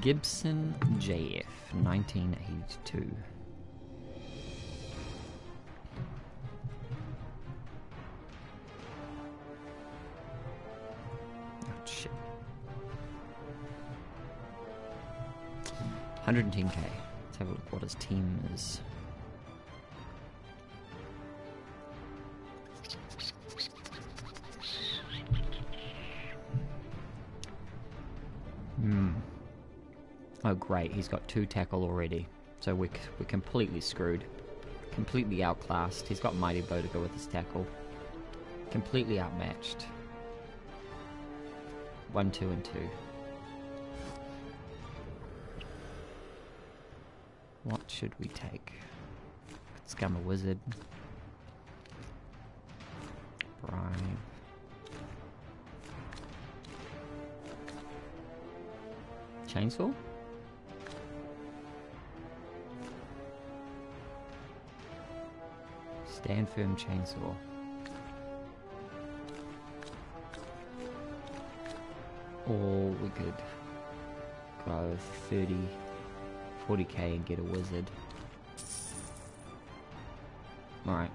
Gibson JF, 1982. Oh, shit. 110k. Let's have a look what his team is. Oh, great. He's got two tackle already. So we're, we're completely screwed. Completely outclassed. He's got Mighty Blow to go with his tackle. Completely outmatched. One, two, and two. What should we take? Scum a wizard. Bribe. Chainsaw? Stand firm chainsaw. Or we could go 30, 40k and get a wizard. Alright.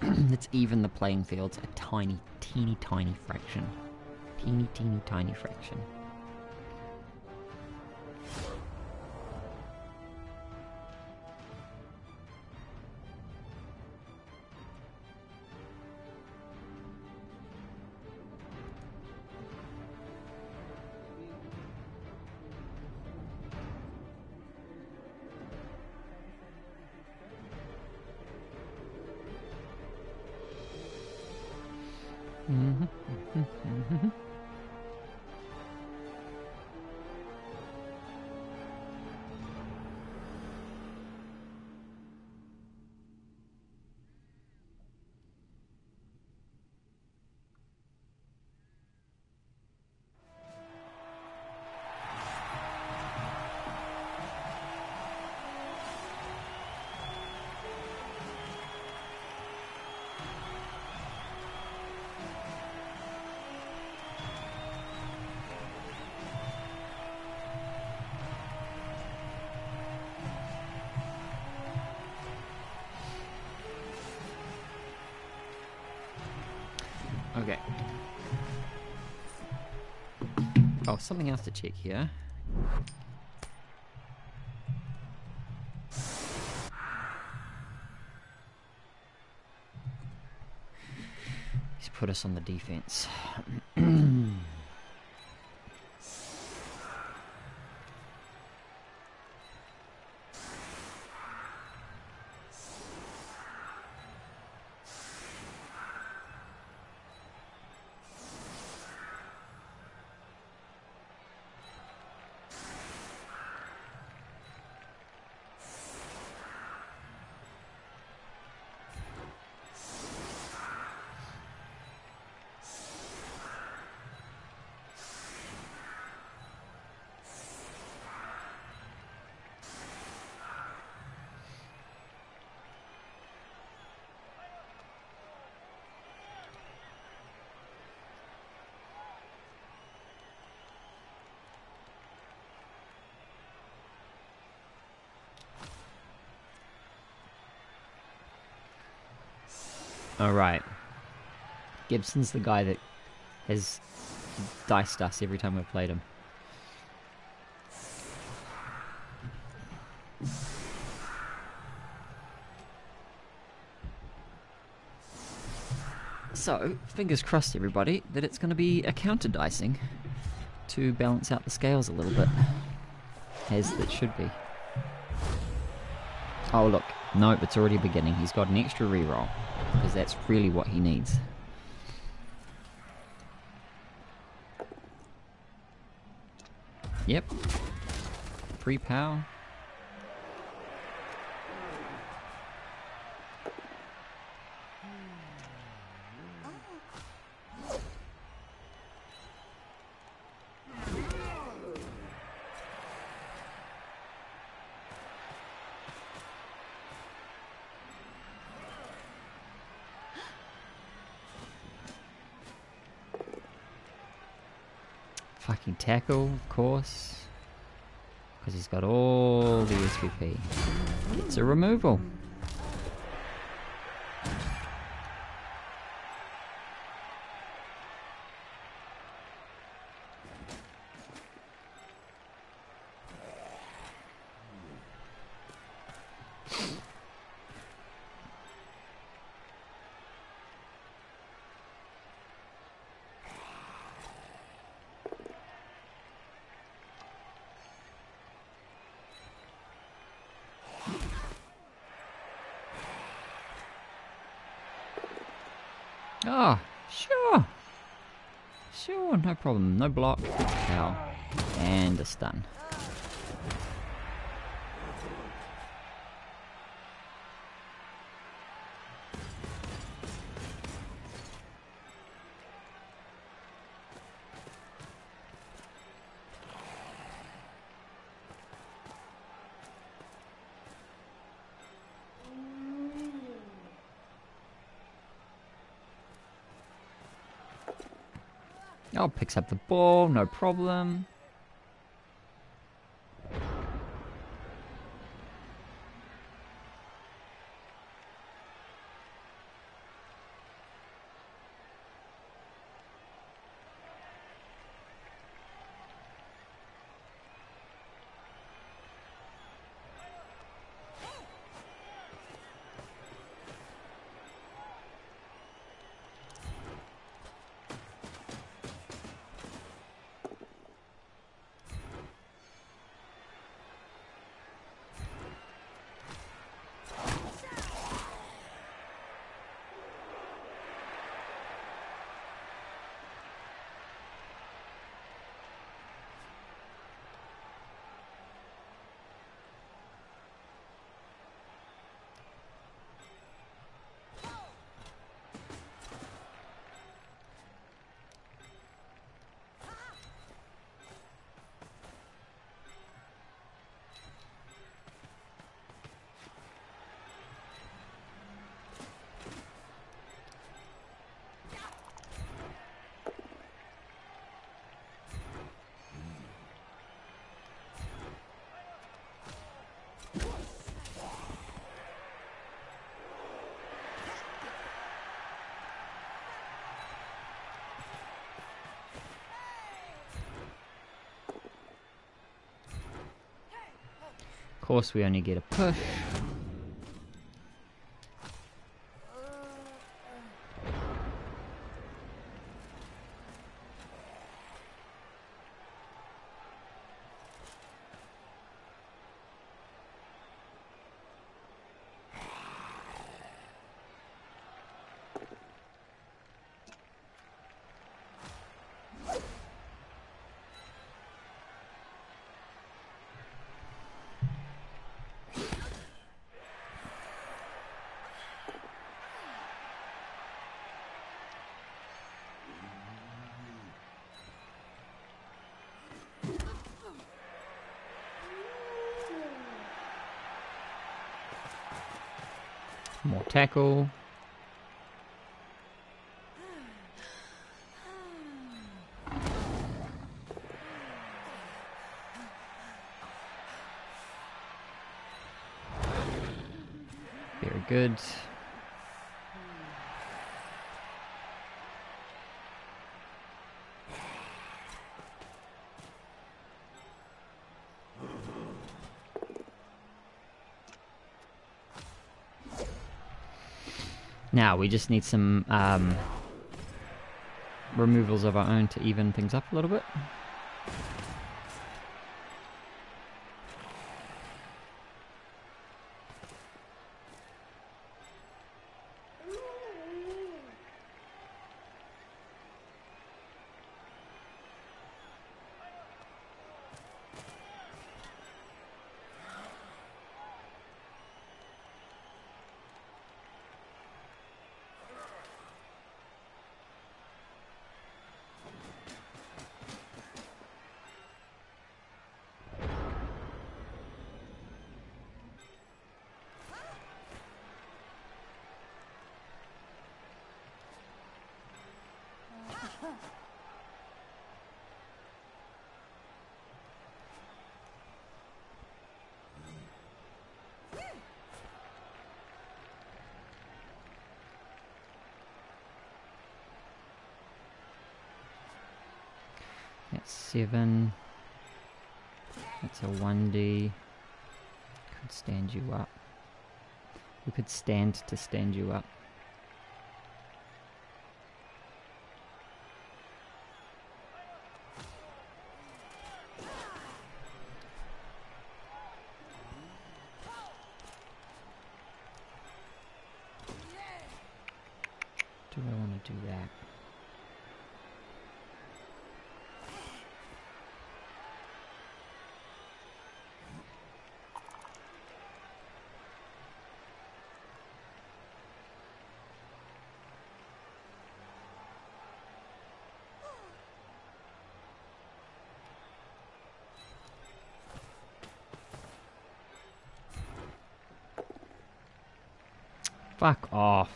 Let's even the playing fields a tiny, teeny, tiny fraction. Teeny, teeny, tiny fraction. Something else to check here. He's put us on the defense. Alright. Gibson's the guy that has diced us every time we've played him. So, fingers crossed, everybody, that it's going to be a counter dicing to balance out the scales a little bit, as it should be. Oh, look. Nope, it's already beginning. He's got an extra reroll, because that's really what he needs. Yep. Free power. Tackle, of course. Because he's got all the SVP. It's a removal. Oh, sure. Sure, no problem. No block. Cow. And a stun. Picks up the ball, no problem. Course, we only get a push. More tackle. Very good. Now we just need some um, removals of our own to even things up a little bit. Seven. That's a 1D. Could stand you up. We could stand to stand you up. Do I want to do that? Fuck off.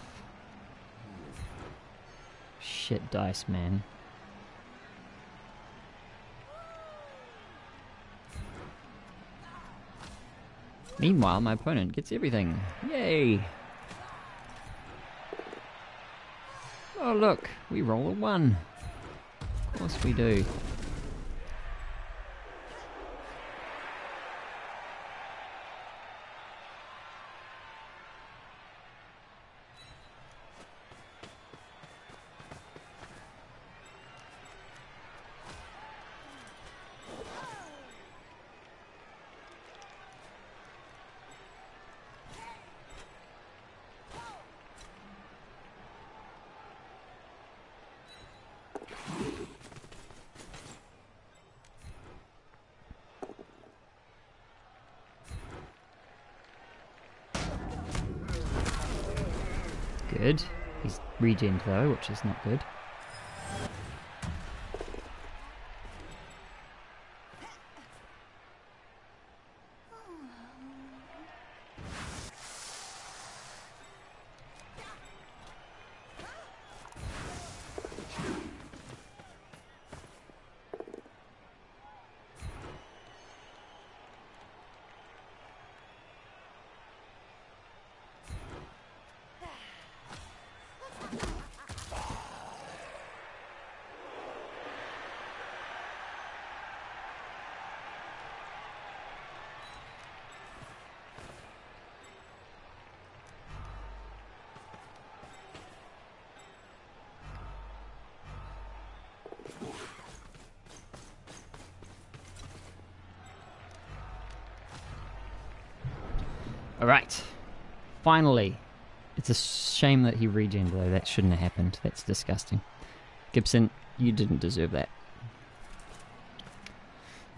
Shit dice, man. Meanwhile, my opponent gets everything. Yay! Oh look, we roll a one. Of course we do. Regened though, which is not good. Alright. Finally. It's a shame that he regened though. That shouldn't have happened. That's disgusting. Gibson, you didn't deserve that.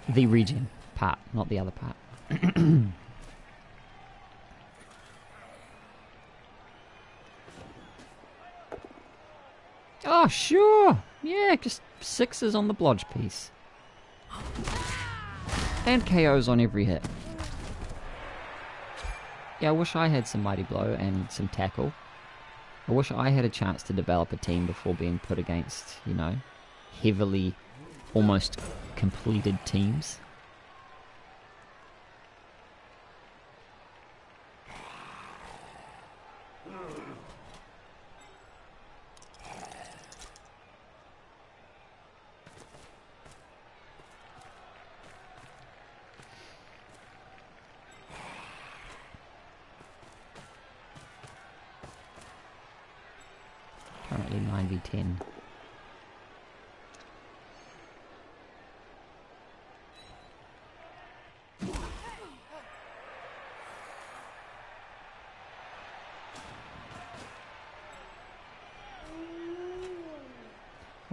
The regen part, not the other part. oh, sure. Yeah, just sixes on the blodge piece. And KOs on every hit. Yeah, I wish I had some Mighty Blow and some tackle. I wish I had a chance to develop a team before being put against, you know, heavily, almost completed teams.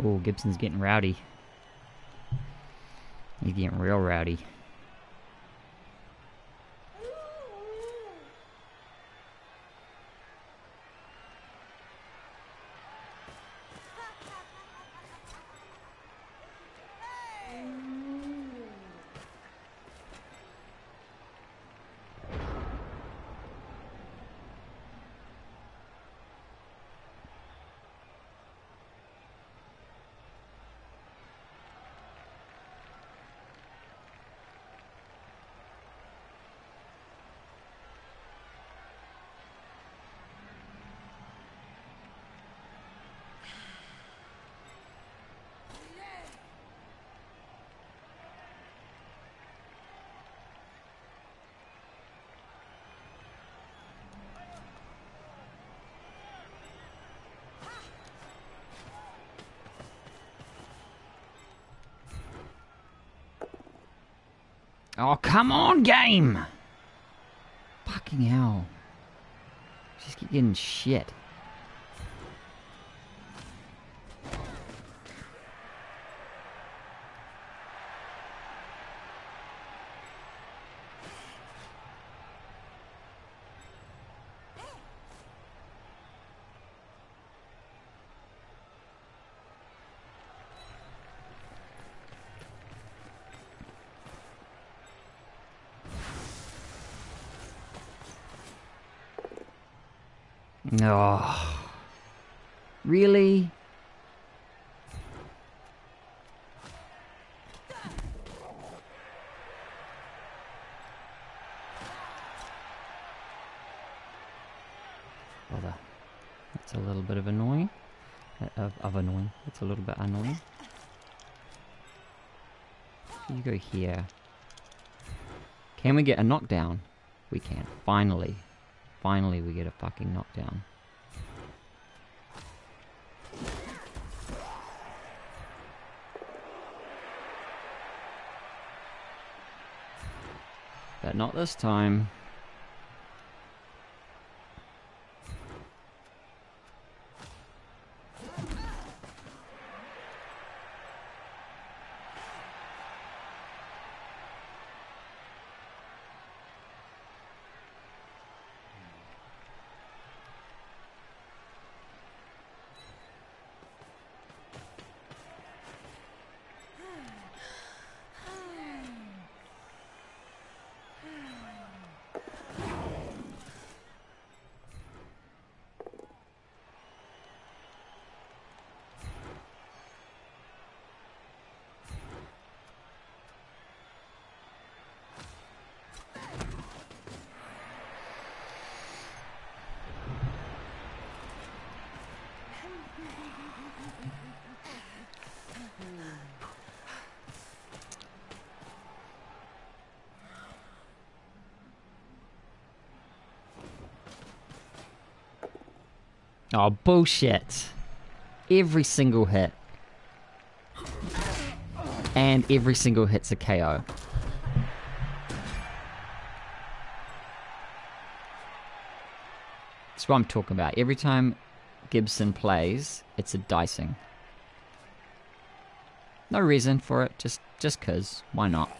Oh, Gibson's getting rowdy. He's getting real rowdy. Oh, come on, game! Fucking hell. Just keep getting shit. No. Really? Bother. That's a little bit of annoying. Uh, Of, of annoying. It's a little bit annoying. You go here. Can we get a knockdown? We can. Finally. Finally we get a fucking knockdown. But not this time. Oh, bullshit. Every single hit. And every single hit's a KO. That's what I'm talking about. Every time Gibson plays, it's a dicing. No reason for it, just just cause. Why not?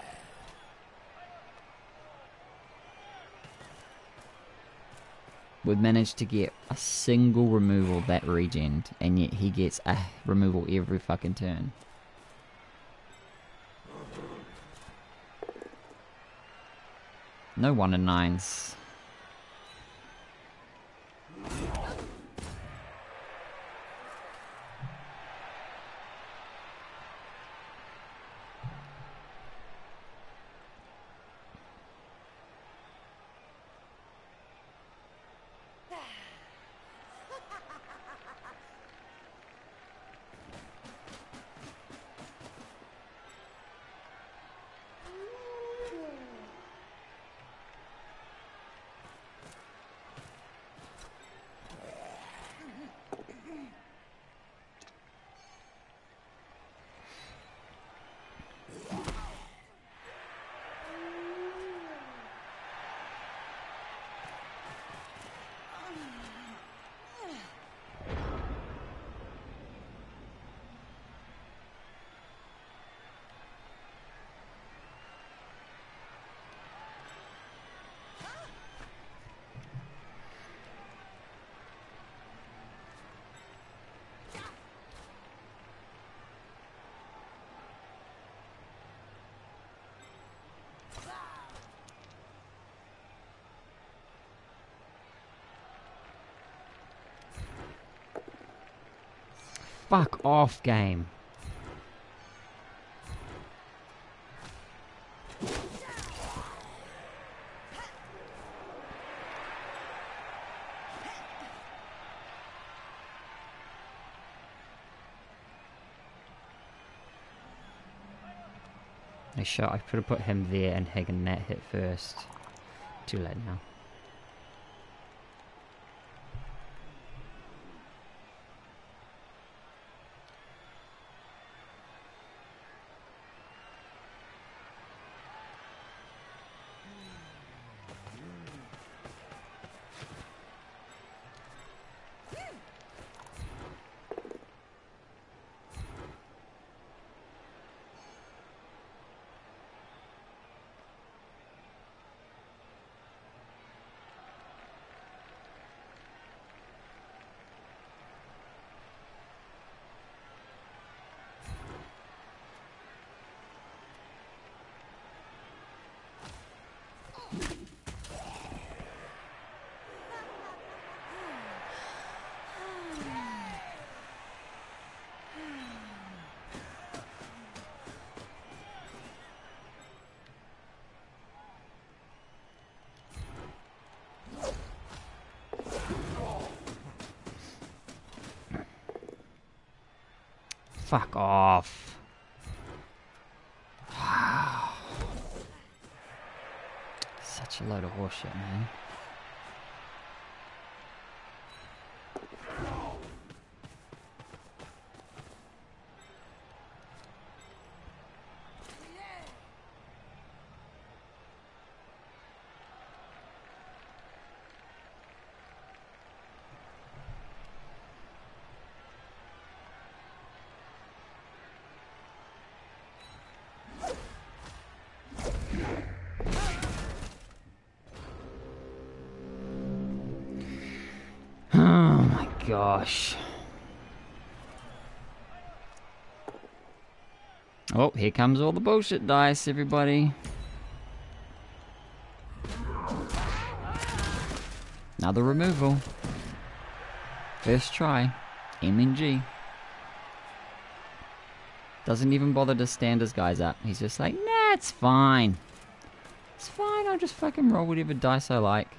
We've managed to get a single removal that regen, and yet he gets a removal every fucking turn. No one in nines. Fuck off, game. I shot. I could have put him there and Hagen net hit first. Too late now. Fuck off. Such a load of horseshit, man. Gosh. Oh, here comes all the bullshit dice, everybody. Another removal. First try. MNG. Doesn't even bother to stand his guys up. He's just like, nah, it's fine. It's fine, I'll just fucking roll whatever dice I like.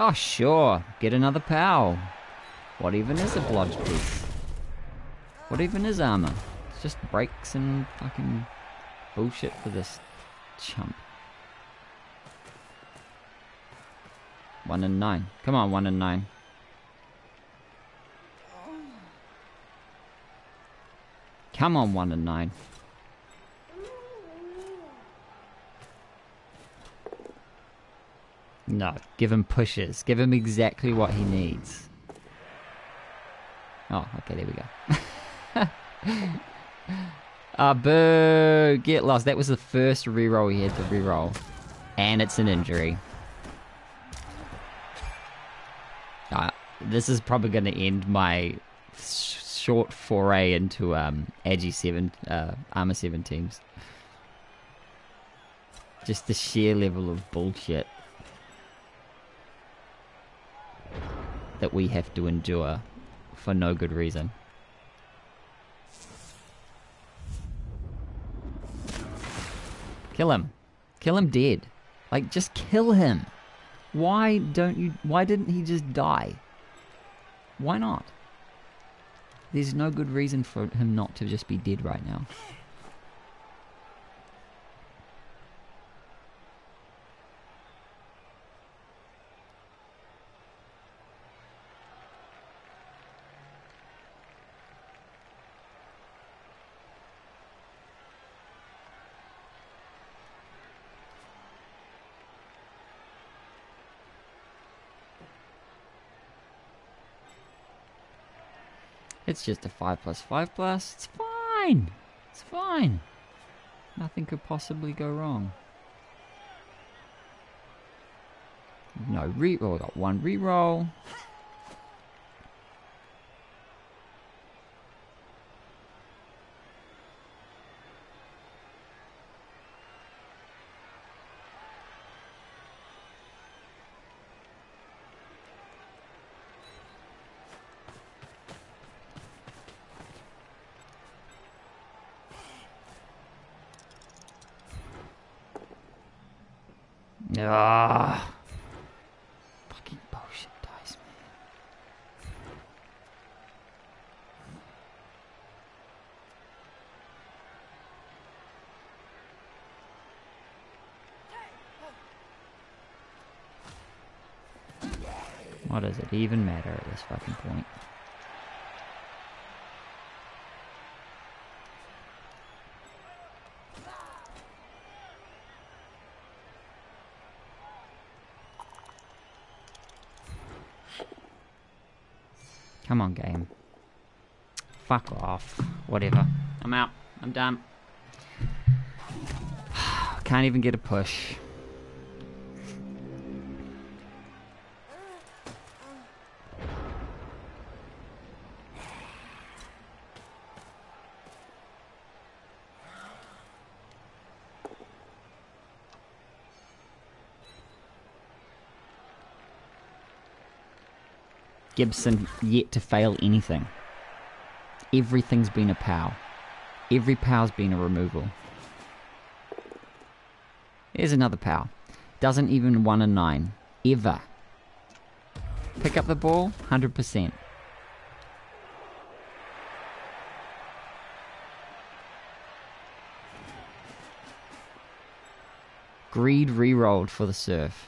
Oh, sure. Get another POW. What even is a blodge piece? What even is armor? It's just breaks and fucking bullshit for this chump. One and nine. Come on, one and nine. Come on, one and nine. No, give him pushes. Give him exactly what he needs. Oh, okay, there we go. Ah, uh, boo! Get lost. That was the first reroll he had to reroll. And it's an injury. Uh, this is probably going to end my short foray into um, Agi 7, uh, Armor 7 teams. Just the sheer level of bullshit. That we have to endure for no good reason. Kill him. Kill him dead. Like, just kill him. Why don't you... Why didn't he just die? Why not? There's no good reason for him not to just be dead right now. It's just a 5 plus 5 plus. It's fine. It's fine. Nothing could possibly go wrong. No reroll. Got one reroll. Ah. Fucking bullshit dice, man. What does it even matter at this fucking point? Come on, game. Fuck off. Whatever. I'm out. I'm done. Can't even get a push. Gibson yet to fail anything. Everything's been a POW. Every POW's been a removal. Here's another POW. Doesn't even 1 and 9. Ever. Pick up the ball, 100%. Greed re-rolled for the surf.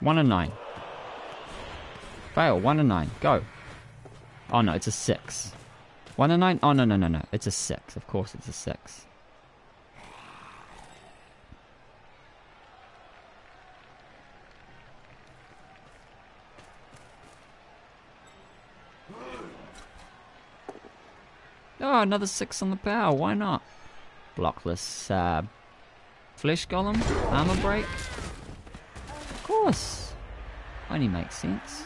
One and nine. Fail. One and nine. Go. Oh no, it's a six. One and nine? Oh no, no, no, no. It's a six. Of course it's a six. Oh, another six on the POW. Why not? Blockless uh, flesh golem, armor break. Of course. Only makes sense.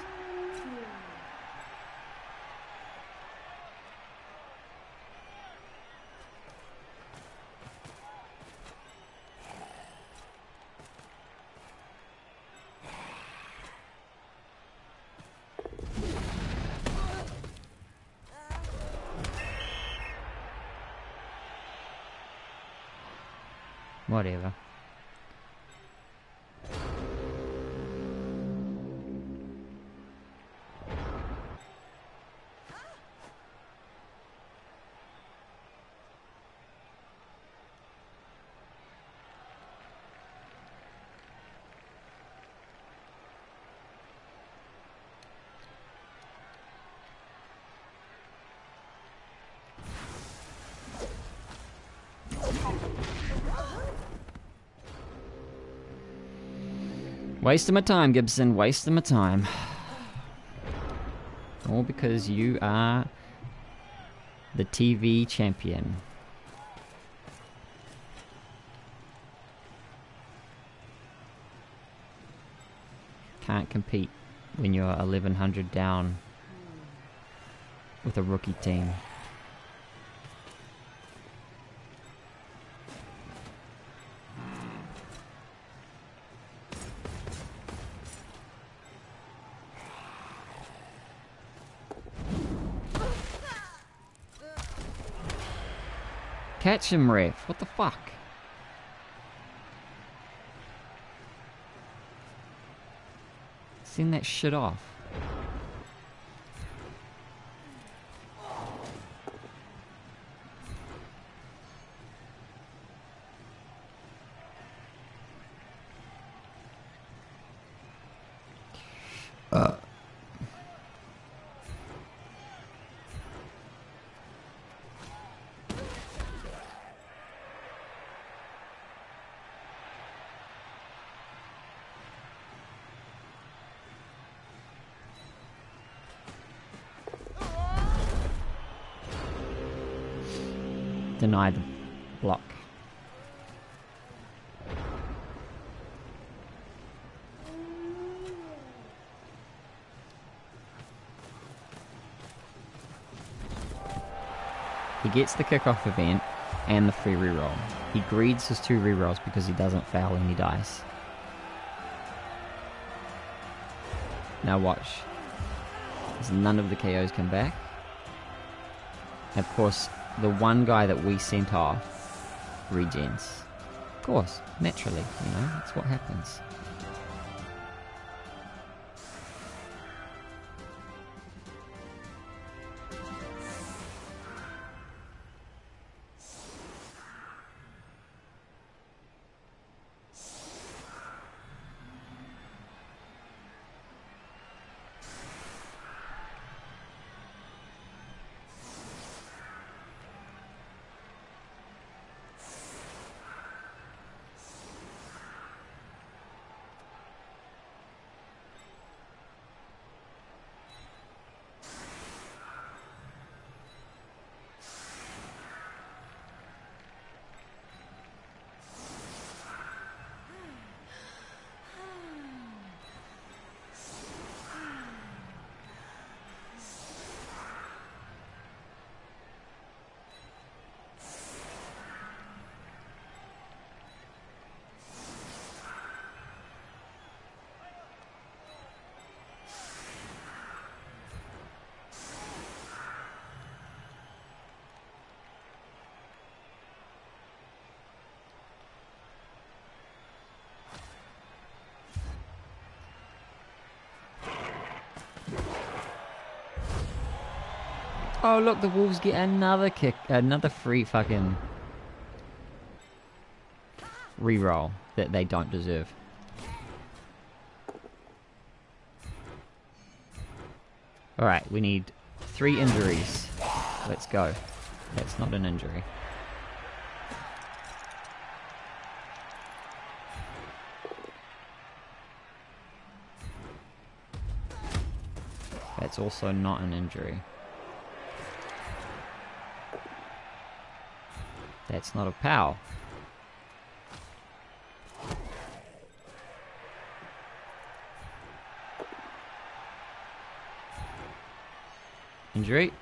Whatever. Wasting my time, Gibson. Wasting my time. All because you are the TV champion. Can't compete when you're 1100 down with a rookie team. Catch him, Ref. What the fuck? Send that shit off. Deny the block. He gets the kickoff event and the free reroll. He greeds his two rerolls because he doesn't foul any dice. Now watch. As none of the KOs come back. And of course, the one guy that we sent off regens. Of course, naturally, you know, that's what happens. Oh look, the Wolves get another kick, another free fucking reroll that they don't deserve. Alright, we need three injuries. Let's go. That's not an injury. That's also not an injury. That's not a POW. Injury.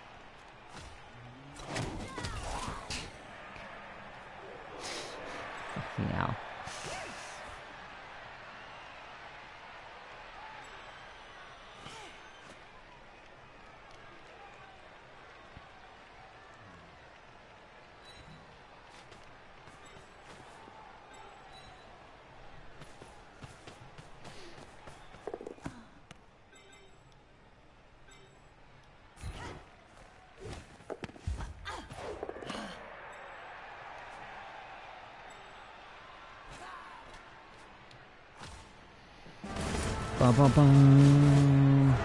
Bum, bum, bum.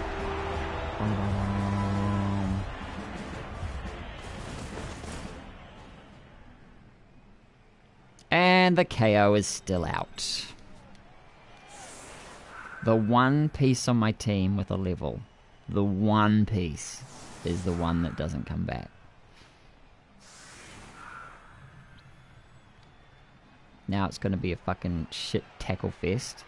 And the KO is still out. The one piece on my team with a level, the one piece, is the one that doesn't come back. Now it's going to be a fucking shit tackle fest.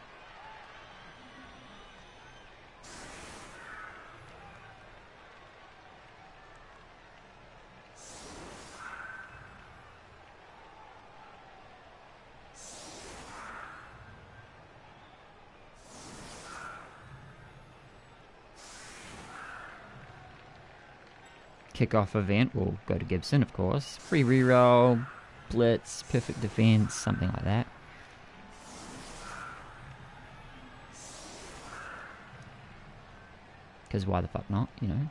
Kickoff event will go to Gibson, of course. Free reroll, blitz, perfect defense, something like that. Because why the fuck not, you know?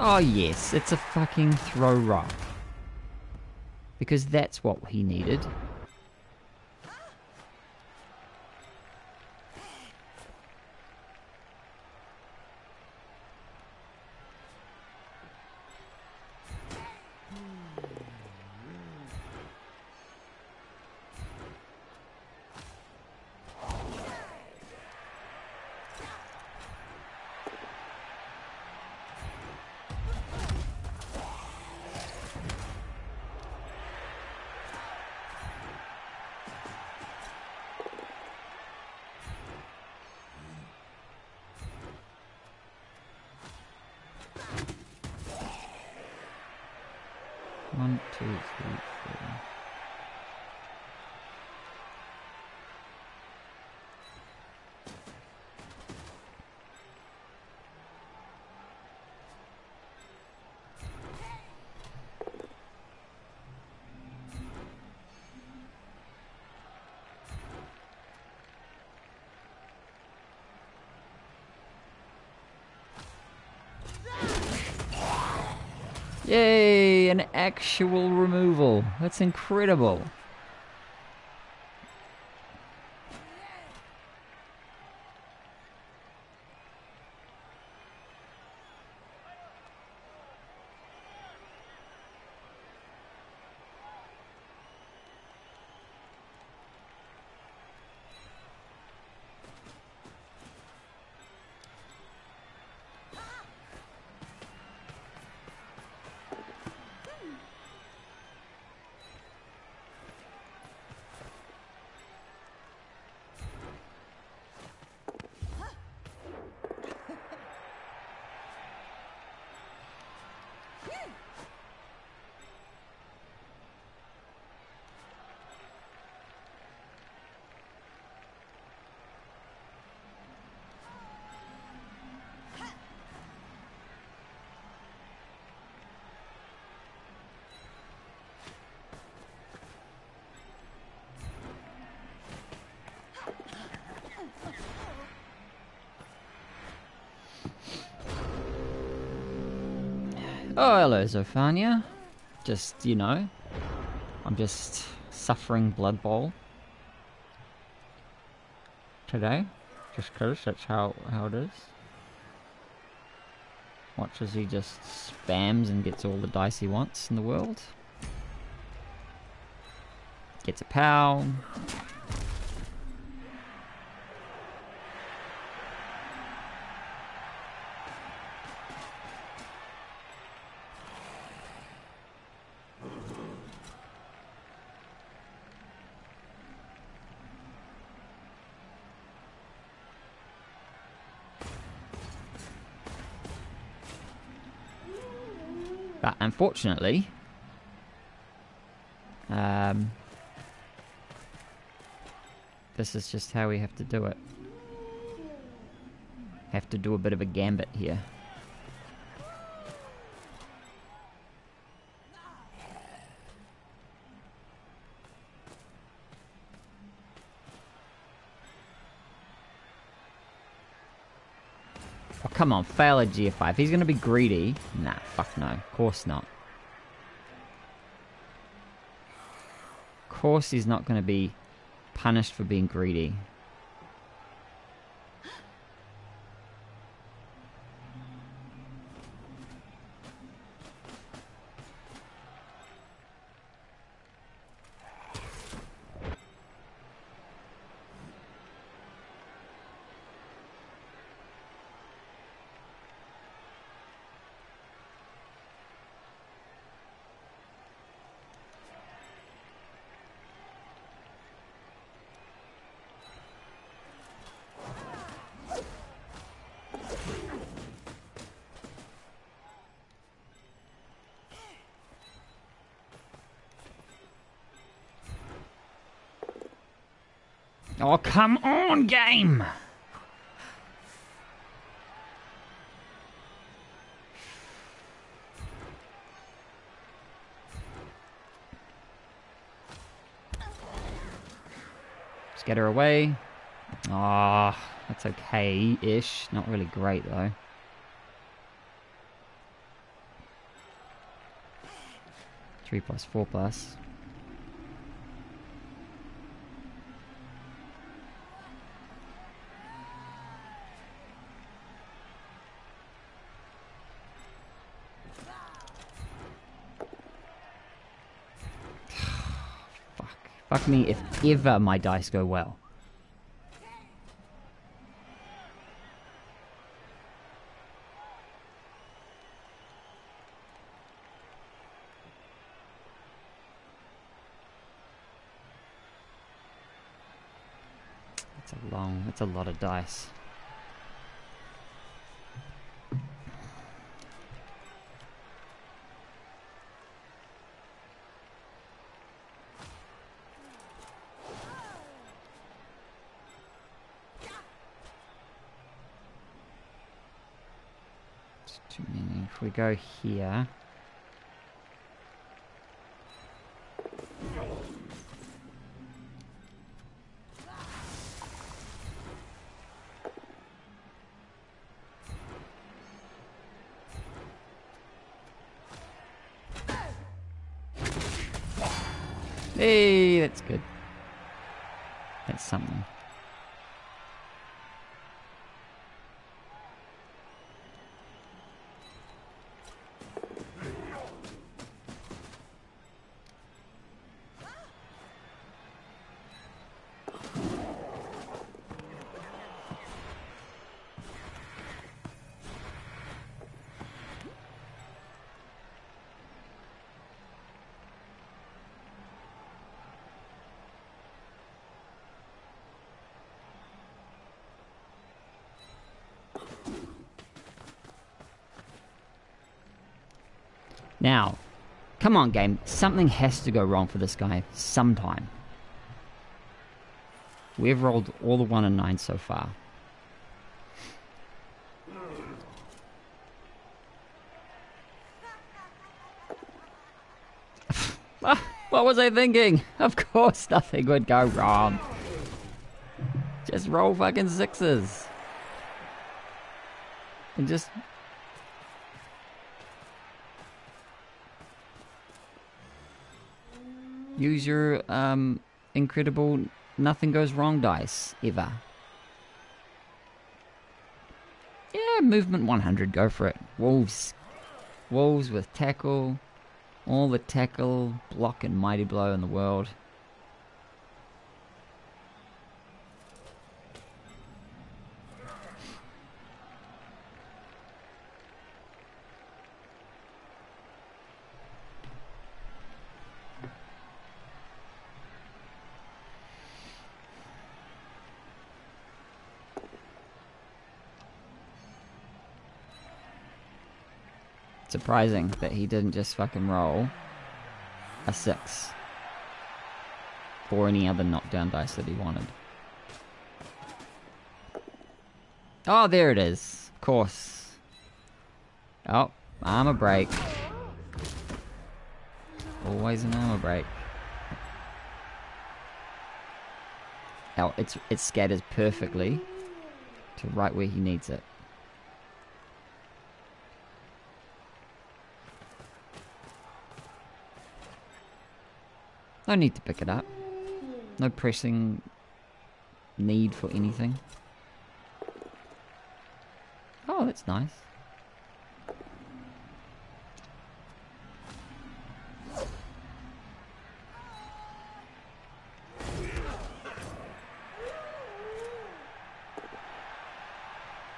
Oh yes, it's a fucking throw rock. Because that's what he needed. One, two, three, four. Yay! An actual removal. That's incredible. Oh, hello, Zofania. Just, you know, I'm just suffering Blood Bowl today. Just cause that's how, how it is. Watch as he just spams and gets all the dice he wants in the world. Gets a POW. Unfortunately, um, this is just how we have to do it. Have to do a bit of a gambit here. Come on, fail a GFI. If he's gonna be greedy, nah, fuck no. Of course not. Of course he's not gonna be punished for being greedy. Oh, come on, game! Just get her away. Ah, oh, that's okay-ish. Not really great, though. Three plus, four plus. Fuck me if ever my dice go well. That's a long, that's a lot of dice. if we go here... Hey, that's good. That's something. Now, come on, game. Something has to go wrong for this guy sometime. We've rolled all the 1 and 9 so far. Ah, what was I thinking? Of course nothing would go wrong. Just roll fucking sixes. And just Use your um, incredible nothing goes wrong dice ever. Yeah, movement 100, go for it. Wolves. Wolves with tackle. All the tackle, block, and mighty blow in the world. Surprising that he didn't just fucking roll a six. Or any other knockdown dice that he wanted. Oh, there it is. Of course. Oh, armor break. Always an armor break. Oh, it's it scatters perfectly to right where he needs it. No need to pick it up. No pressing need for anything. Oh, that's nice.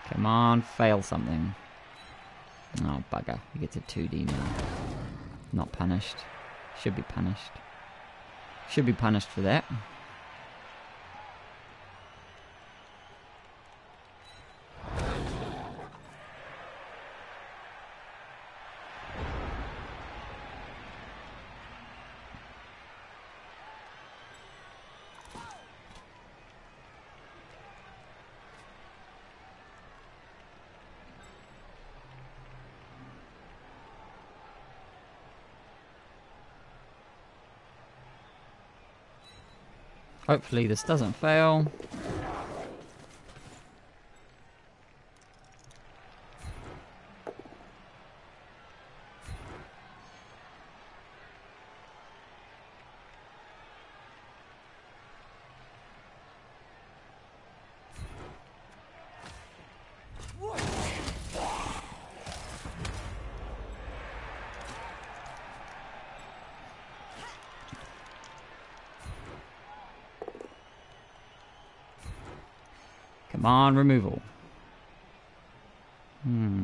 Come on, fail something. Oh, bugger. He gets a 2D now. Not punished. Should be punished. Should be punished for that. Hopefully this doesn't fail. Come on, removal. Hmm.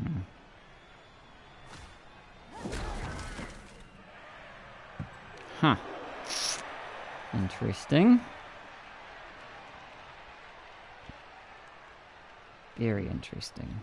Huh. Interesting. Very interesting.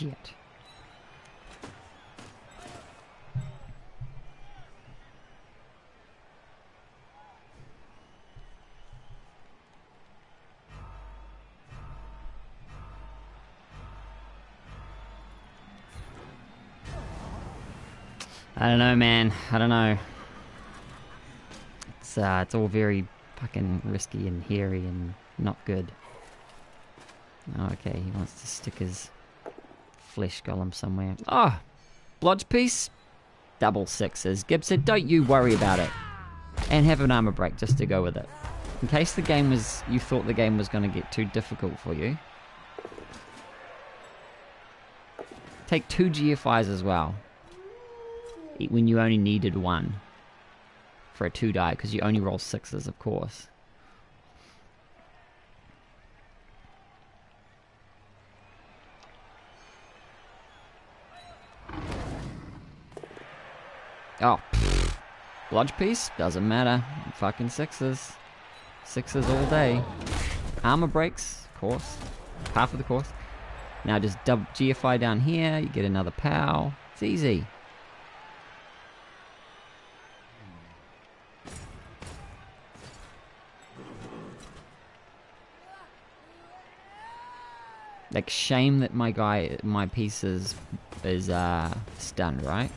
Shit. I don't know, man. I don't know. It's uh, it's all very Fucking risky and hairy and not good. Okay, he wants to stick his flesh golem somewhere. Ah! Oh, Blodge piece? Double sixes. Gibson, don't you worry about it. And have an armor break just to go with it. In case the game was, you thought the game was going to get too difficult for you. Take two GFIs as well. When you only needed one. For a two die, because you only roll sixes, of course. Oh, pfft. Lodge piece? Doesn't matter. Fucking sixes. Sixes all day. Armor breaks, of course. Half of the course. Now just double GFI down here, you get another POW. It's easy. Like shame that my guy, my piece is, is uh, stunned, right?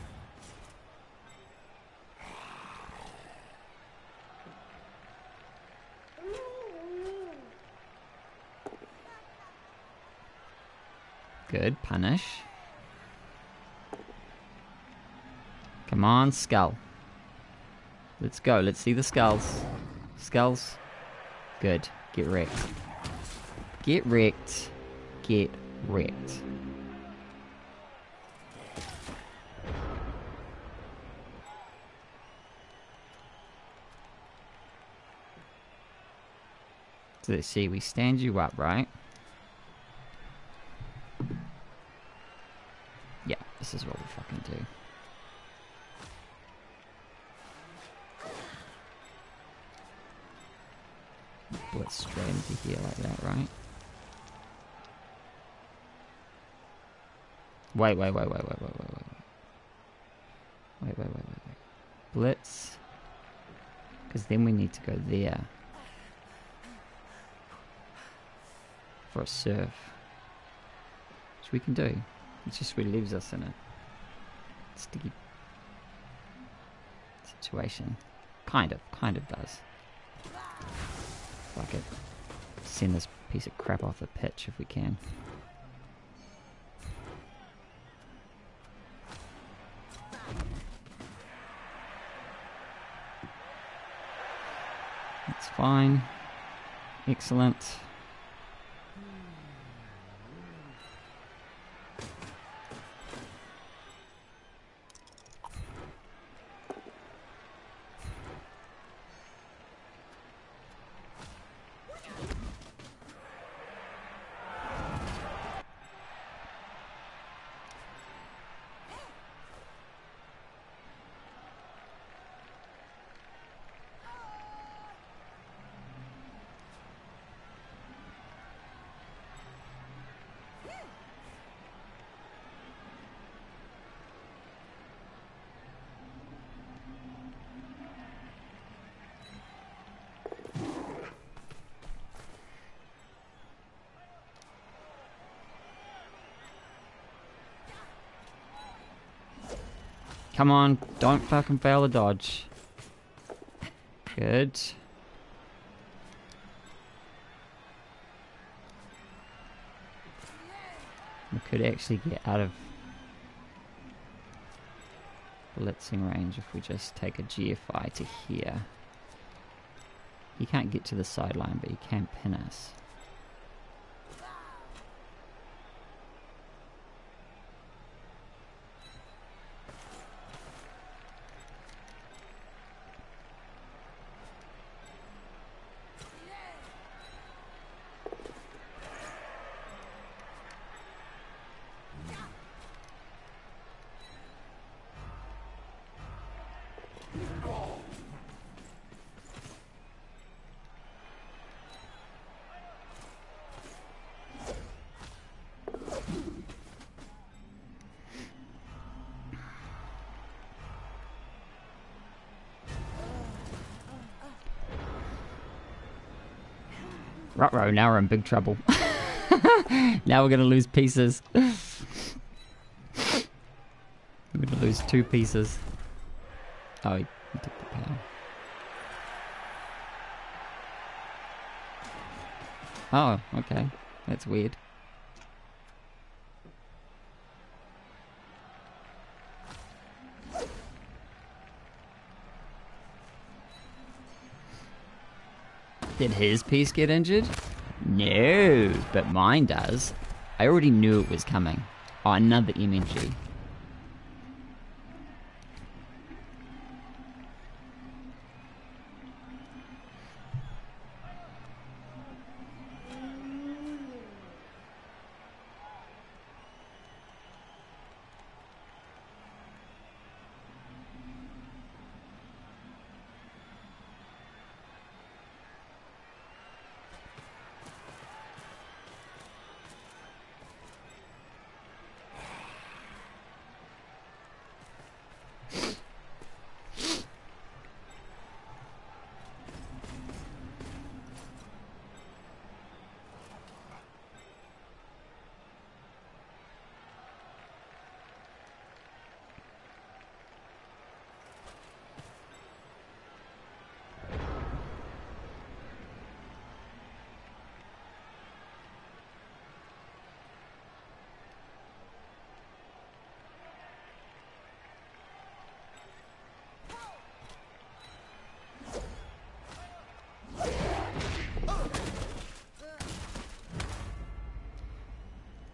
Good. Punish. Come on, skull. Let's go. Let's see the skulls. Skulls. Good. Get wrecked. Get wrecked. Get wrecked. So let's see, we stand you up, right? This is what we fucking do. Blitz straight into here like that, right? Wait, wait, wait, wait, wait, wait, wait, wait. Wait, wait, wait, wait, wait. Blitz. Because then we need to go there. For a surf. Which we can do. It just relieves us in a sticky situation. Kind of, kind of does. Fuck it. Send this piece of crap off the pitch if we can. That's fine. Excellent. Come on, don't fucking fail the dodge. Good. We could actually get out of blitzing range if we just take a GFI to here. He can't get to the sideline, but he can pin us. row now we're in big trouble. now we're going to lose pieces. we're going to lose two pieces. Oh, he took the power. Oh, okay. That's weird. Did his piece get injured? No, but mine does. I already knew it was coming. Oh, another MNG.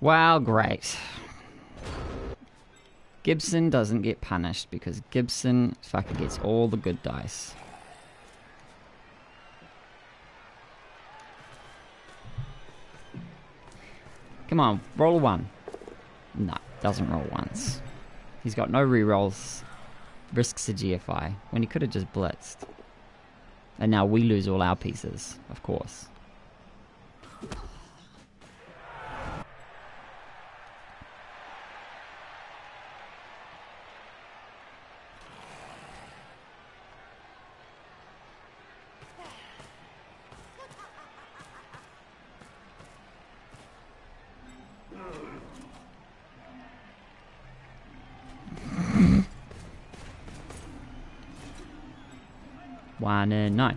Wow, great. Gibson doesn't get punished because Gibson fucking gets all the good dice. Come on, roll a one. No, doesn't roll once. He's got no rerolls. Risks a GFI when he could have just blitzed. And now we lose all our pieces, of course. One and nine.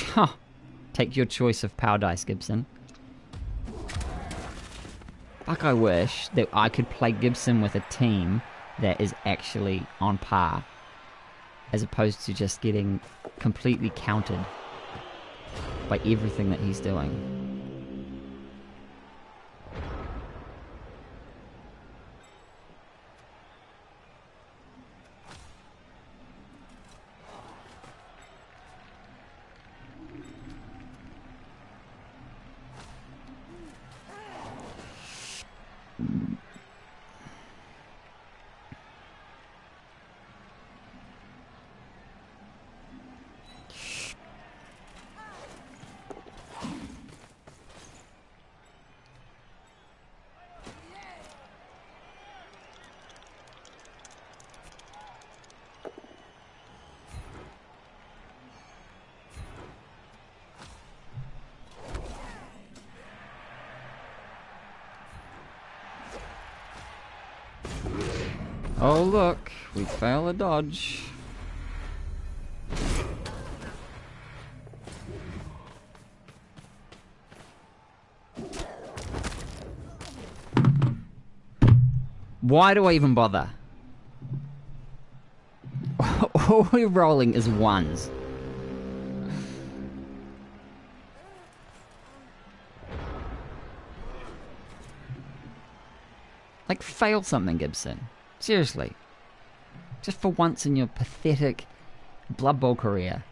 Huh. Take your choice of power dice, Gibson. Fuck, I wish that I could play Gibson with a team that is actually on par, as opposed to just getting completely countered by everything that he's doing. Oh look, we fail a dodge. Why do I even bother? All we're rolling is ones. Like, fail something, Gibson. Seriously. Just for once in your pathetic Blood Bowl career.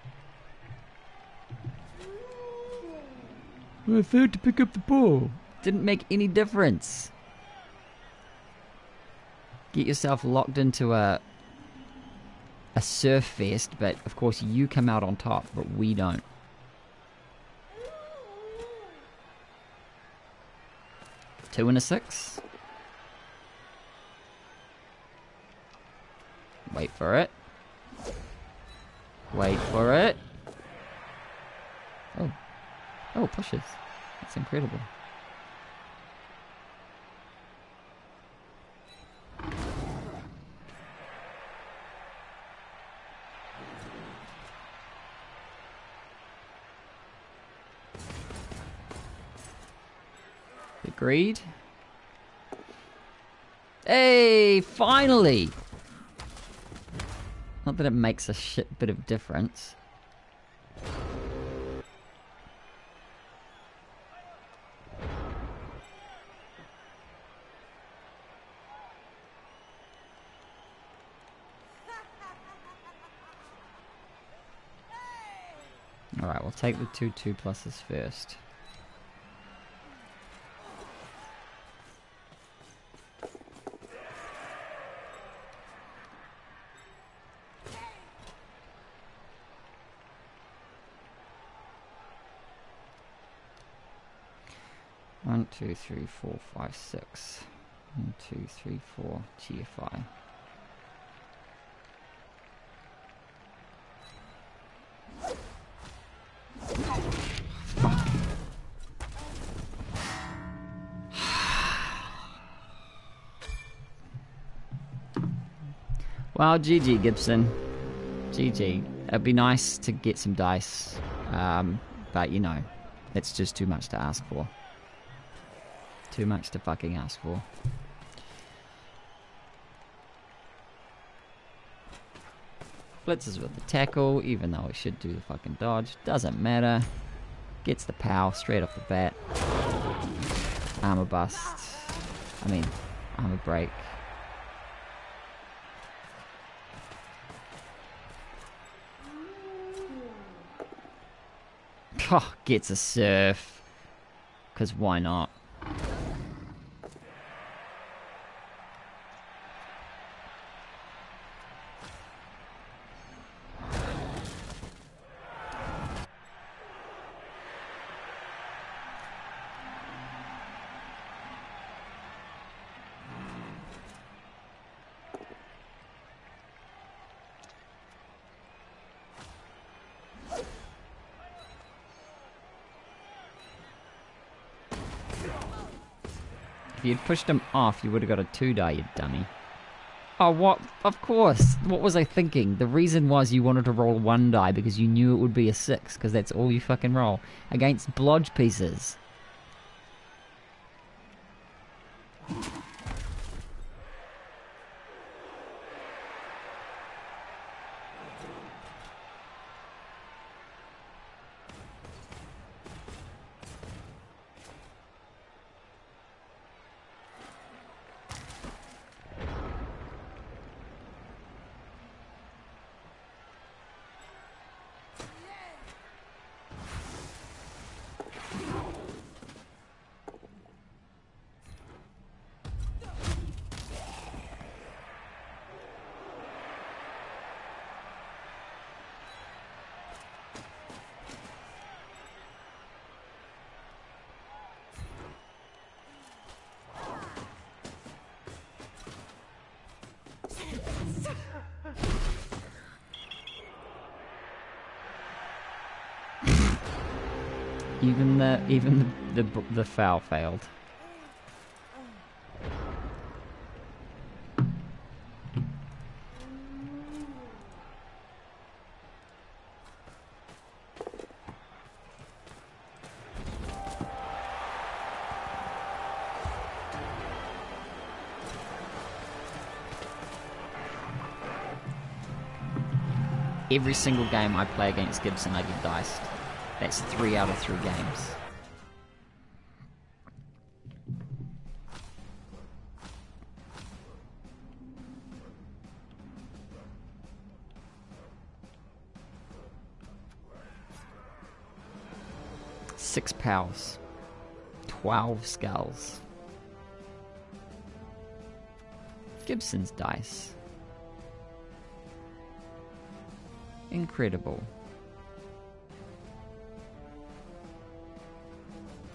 I failed to pick up the ball. Didn't make any difference. Get yourself locked into a a surf fest, but of course you come out on top, but we don't. Two and a six. Wait for it. Wait for it. Oh. Oh, pushes. That's incredible. Agreed. Hey, finally! Not that it makes a shit bit of difference. Alright, we'll take the two 2 pluses first. One, two, three, four, five, six. One, two, three, four, GFI. Well, GG, Gibson. GG. It'd be nice to get some dice, um, but you know, it's just too much to ask for. Too much to fucking ask for. Blitzes with the tackle, even though he should do the fucking dodge. Doesn't matter. Gets the power straight off the bat. Armor bust. I mean, armor break. Oh, gets a surf. Because why not? If you'd pushed him off, you would have got a two die, you dummy. Oh, what? Of course. What was I thinking? The reason was you wanted to roll one die because you knew it would be a six, because that's all you fucking roll. Against blodge pieces. Even the the the, foul failed. Every single game I play against Gibson, I get diced. That's three out of three games. Pals. Twelve skulls. Gibson's dice. Incredible.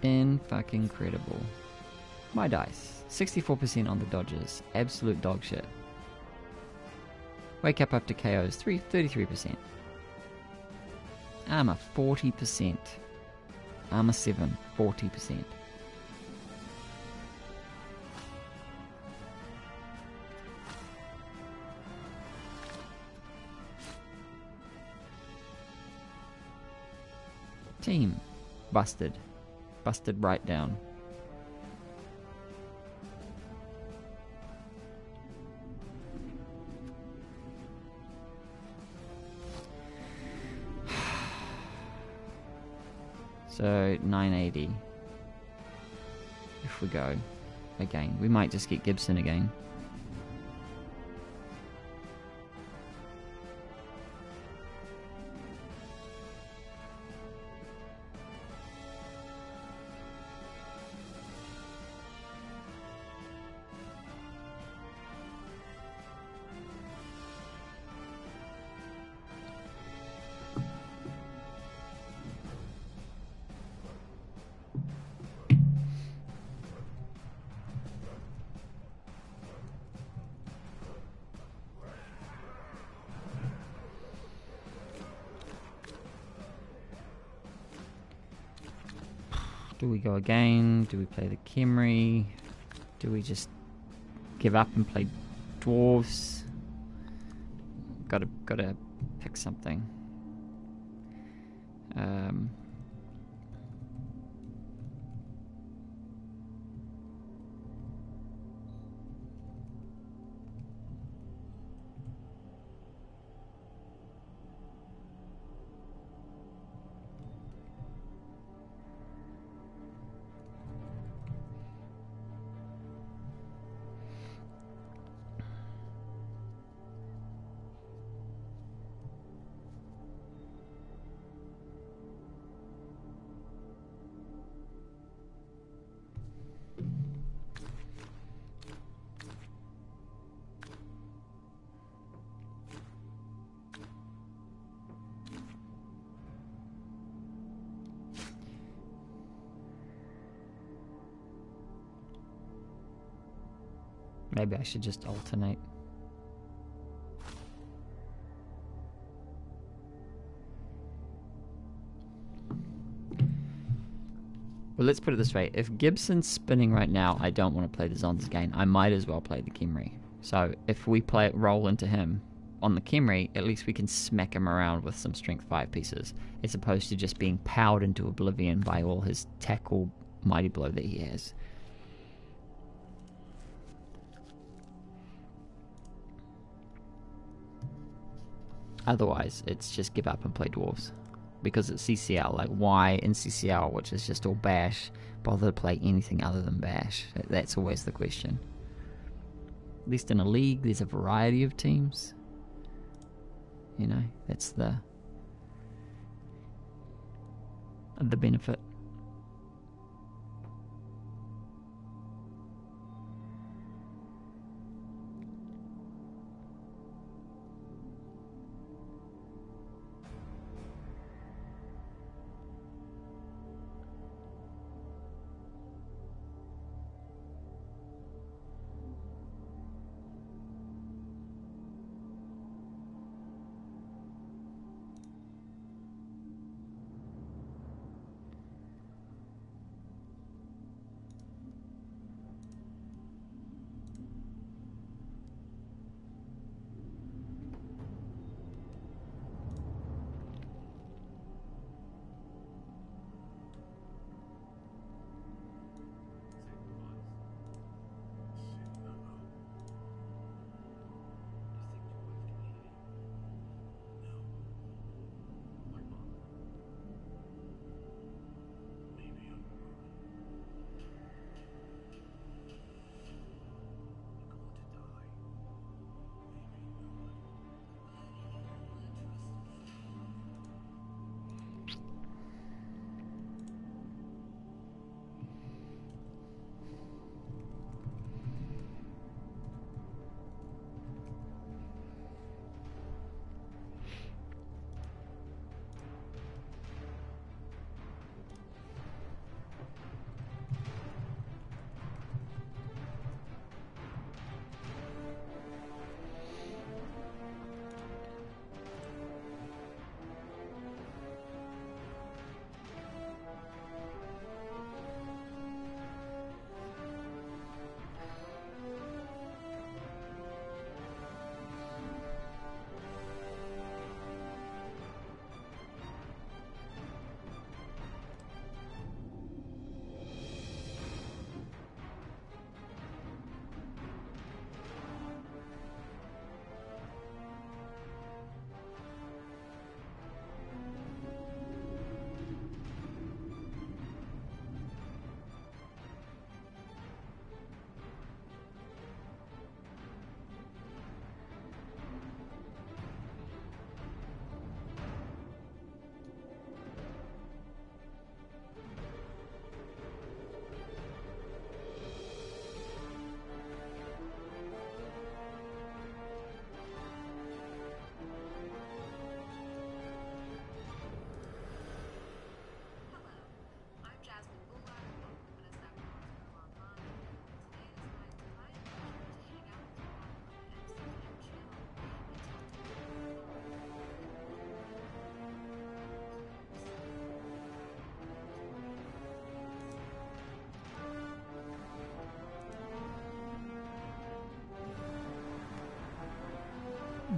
In fucking credible. My dice. 64% on the Dodgers. Absolute dog shit. Wake up after KOs. 3, 33%. Armor. 40%. Armor 7. 40%. Team. Busted. Busted right down. So 980. If we go again, we might just get Gibson again. Again? Do we play the Khemri? Do we just give up and play dwarves? Gotta gotta pick something. Um, I should just alternate. Well, let's put it this way. If Gibson's spinning right now, I don't want to play the Zon's gain. I might as well play the Khemri. So if we play it roll into him on the Khemri, at least we can smack him around with some strength 5 pieces, as opposed to just being powered into oblivion by all his tackle mighty blow that he has. Otherwise, it's just give up and play dwarves because it's CCL. Like, why in CCL, which is just all bash, bother to play anything other than bash? That's always the question. At least in a league, there's a variety of teams. You know, that's the the benefit.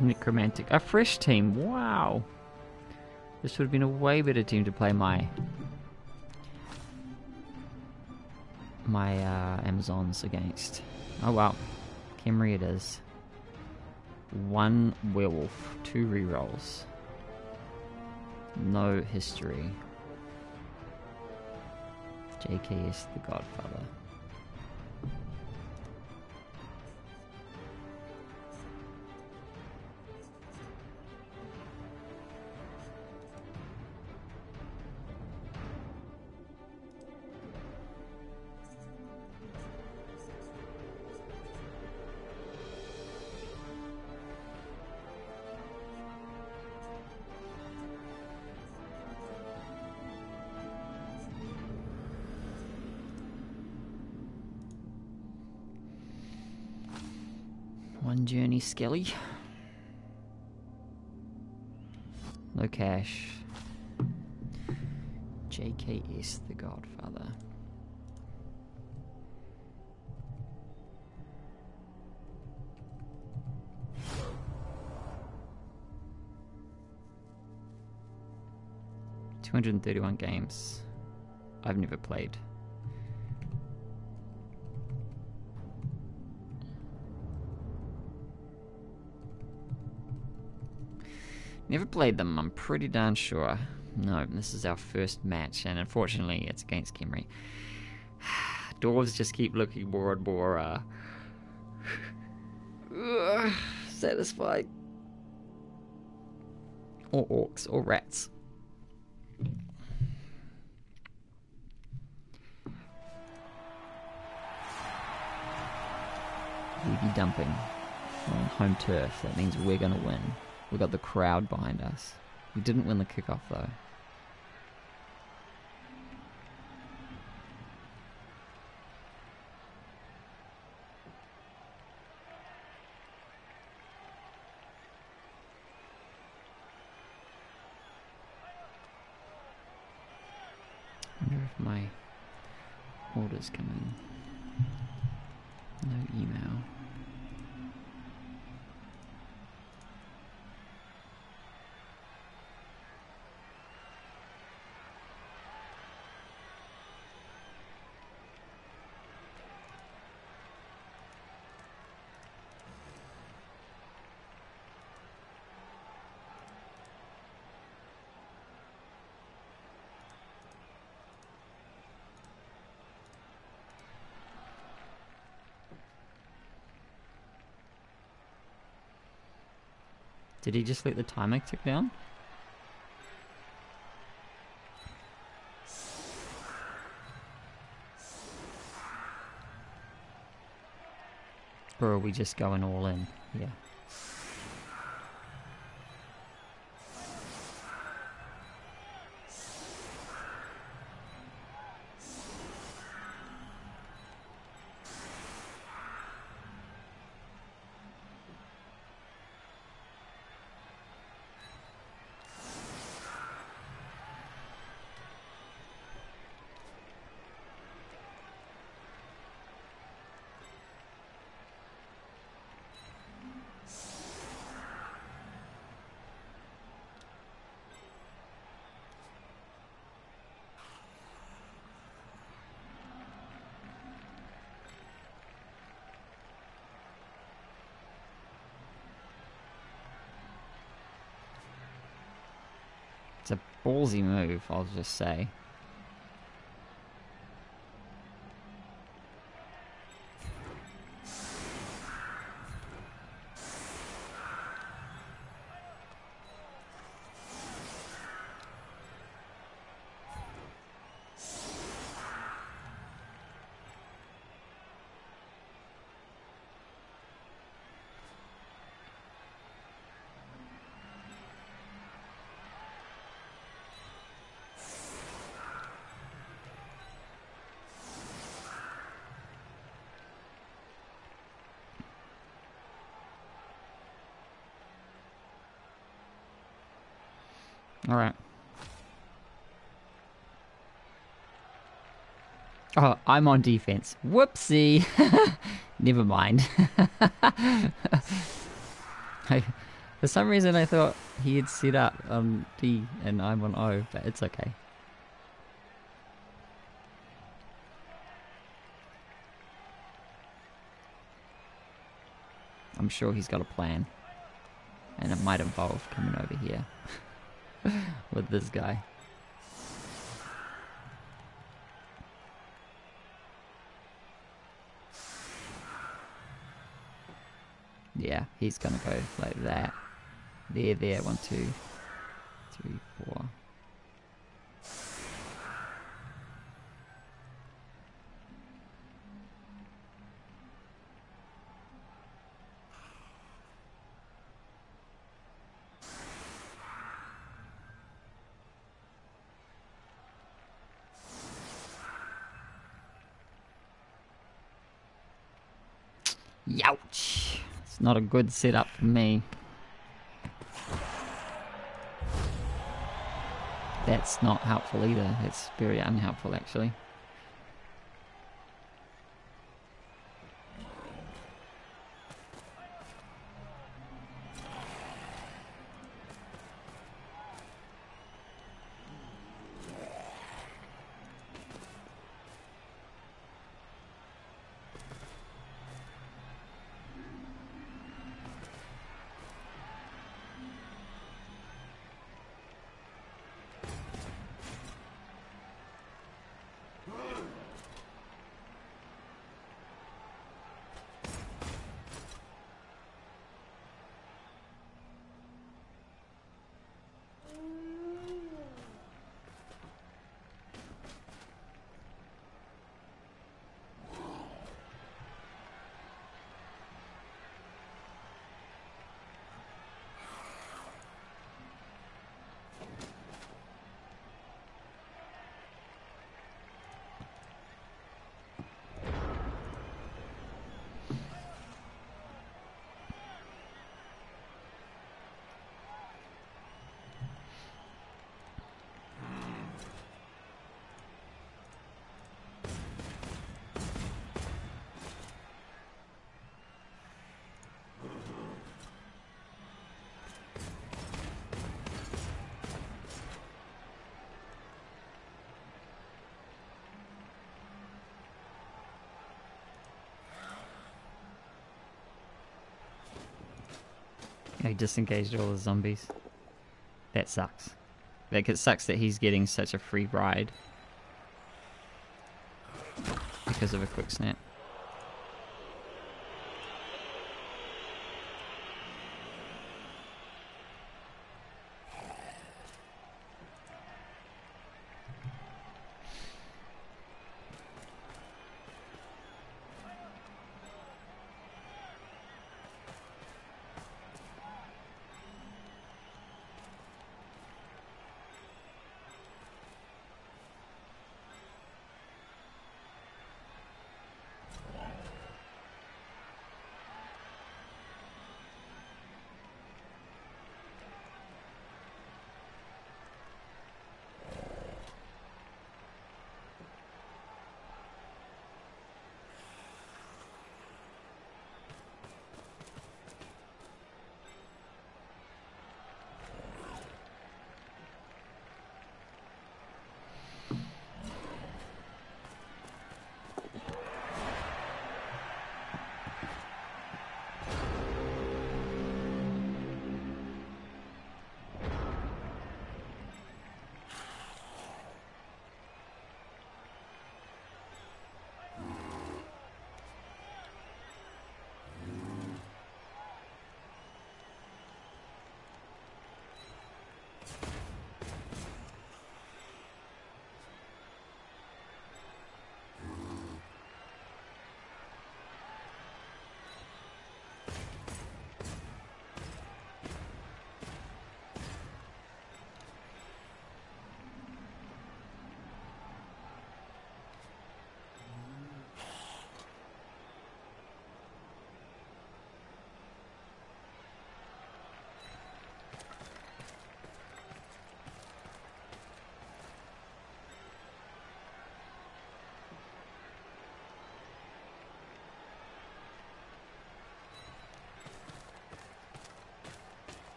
Necromantic. A fresh team. Wow. This would have been a way better team to play my my uh, Amazons against. Oh wow. Khemri it is. One werewolf, two rerolls. No history. JK is the godfather. Skelly. No cash. JKS the Godfather. Two hundred and thirty-one games. I've never played. Never played them, I'm pretty darn sure. No, this is our first match, and unfortunately, it's against Khemri. Dwarves just keep looking more and more uh, satisfied. Or orcs, or rats. We be dumping on home turf. That means we're gonna win. We got the crowd behind us. We didn't win the kickoff though. wonder if my orders come in. No email. Did he just let the timer tick down? Or are we just going all in? Yeah. It's a ballsy move, I'll just say. Alright. Oh, I'm on defense. Whoopsie. Never mind. I, For some reason, I thought he had set up on D and I'm on O, but it's okay. I'm sure he's got a plan. And it might involve coming over here with this guy. Yeah, he's gonna go like that. There, there, one, two, three, four. Youch! It's not a good setup for me. That's not helpful either. It's very unhelpful actually. He disengaged all the zombies. That sucks. Like, it sucks that he's getting such a free ride. Because of a quick snap.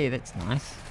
Hey, that's nice.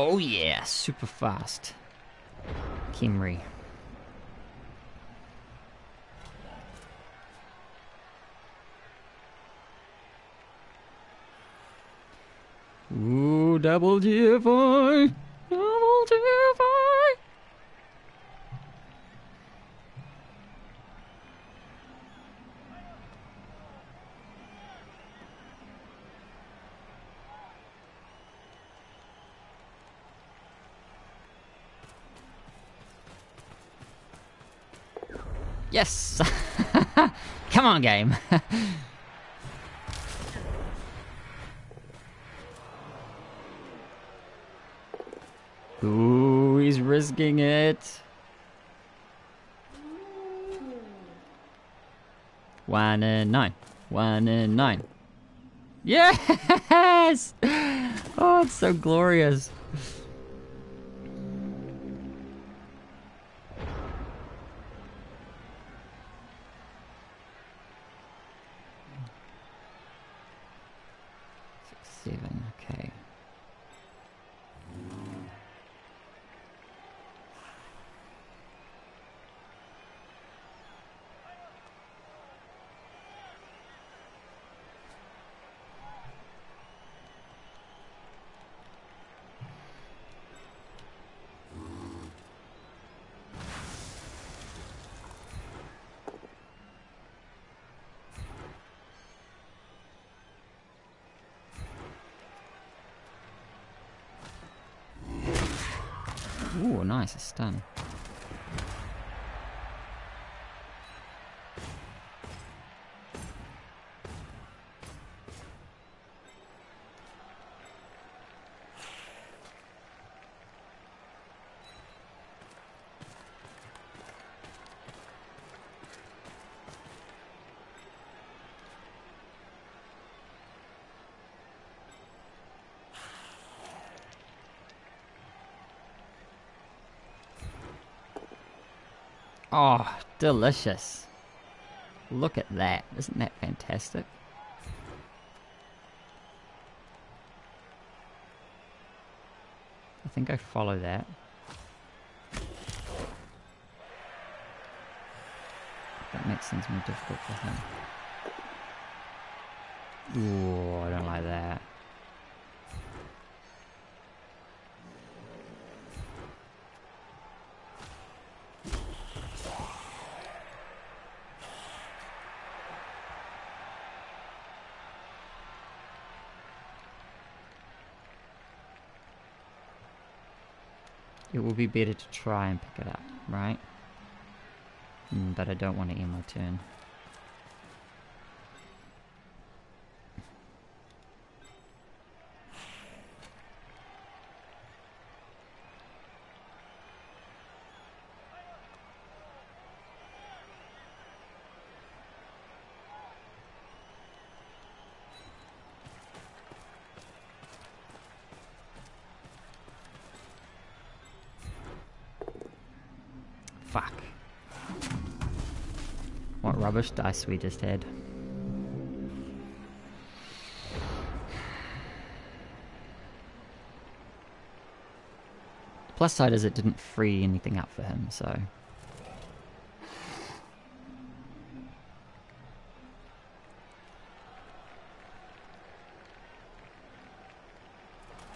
Oh yeah, super fast. Khemri. Ooh, double GFI! Double GFI! Yes! Come on, game. Ooh, he's risking it. One and nine. One and nine. Yes! Oh, it's so glorious. Six, seven, okay. Ooh, nice, a stun. Oh, delicious. Look at that. Isn't that fantastic? I think I follow that. That makes things more difficult for him. Ooh, I don't like that. Be better to try and pick it up, right? Mm, but I don't want to end my turn. Fuck. Dice we just had. Plus side is it didn't free anything up for him, so...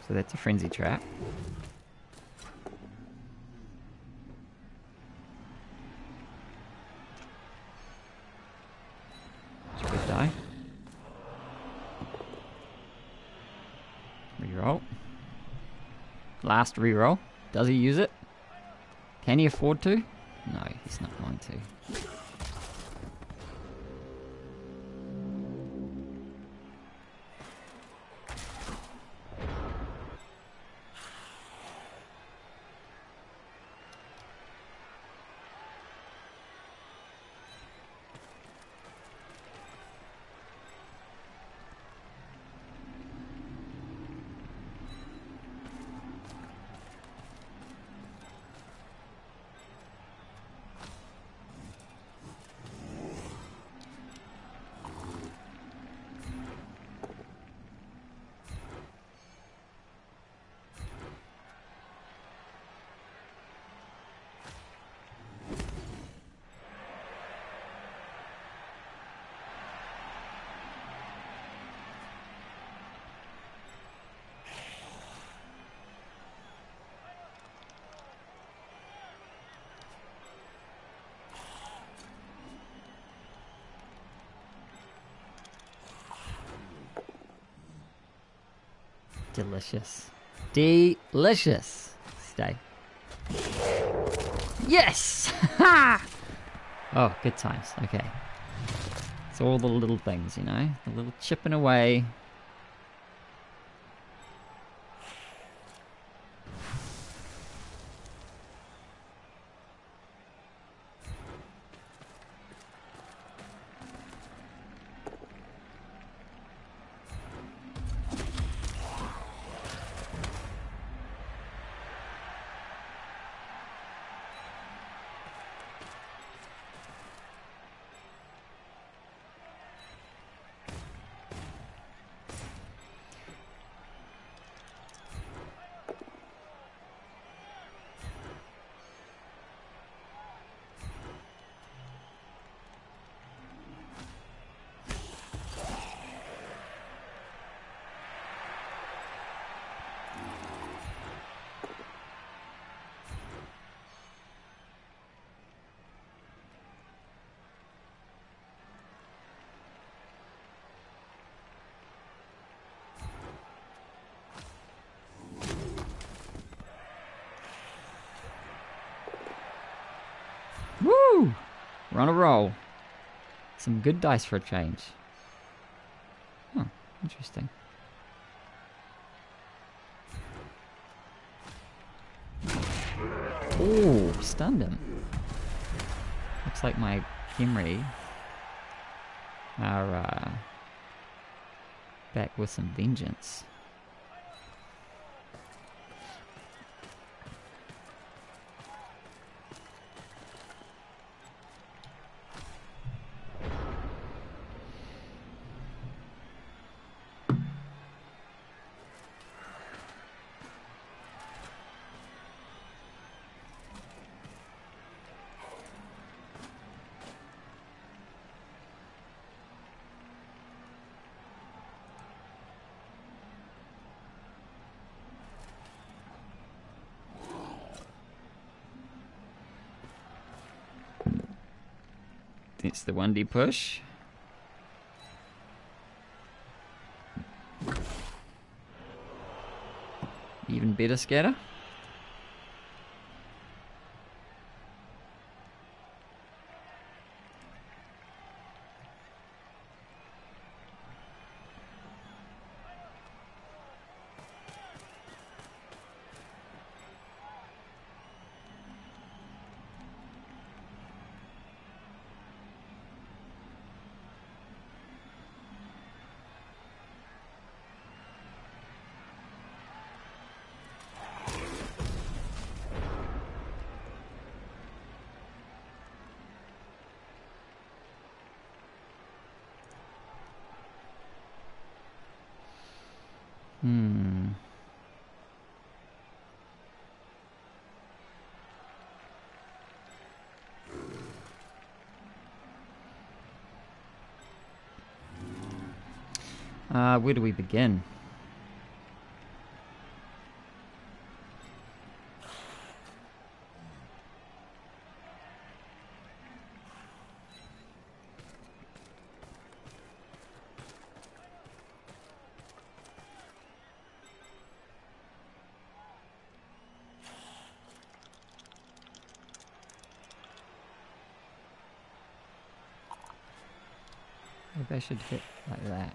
So that's a frenzy trap. Last reroll. Does he use it? Can he afford to? No, he's not going to. Delicious. Delicious. Stay. Yes! oh, good times. Okay. It's all the little things, you know? The little chipping away. Woo! We're on a roll. Some good dice for a change. Oh, interesting. Oh, stunned him. Looks like my Khemri are uh, back with some vengeance. It's the 1D push. Even better scatter. Uh, where do we begin? Maybe I should hit like that.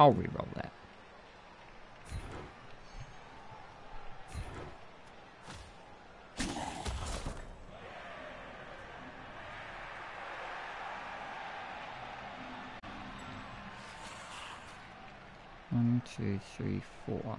I'll re-roll that. One, two, three, four.